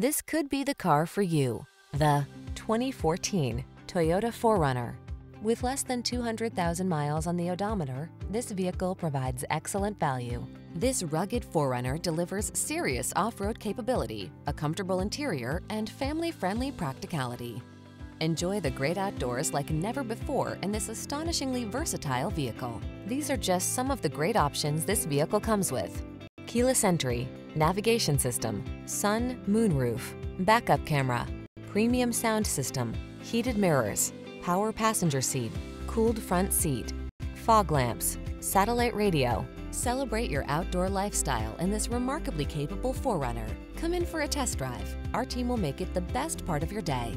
This could be the car for you. The 2014 Toyota 4Runner. With less than 200,000 miles on the odometer, this vehicle provides excellent value. This rugged 4Runner delivers serious off-road capability, a comfortable interior, and family-friendly practicality. Enjoy the great outdoors like never before in this astonishingly versatile vehicle. These are just some of the great options this vehicle comes with. Keyless entry, navigation system, sun, moonroof, backup camera, premium sound system, heated mirrors, power passenger seat, cooled front seat, fog lamps, satellite radio. Celebrate your outdoor lifestyle in this remarkably capable 4Runner. Come in for a test drive. Our team will make it the best part of your day.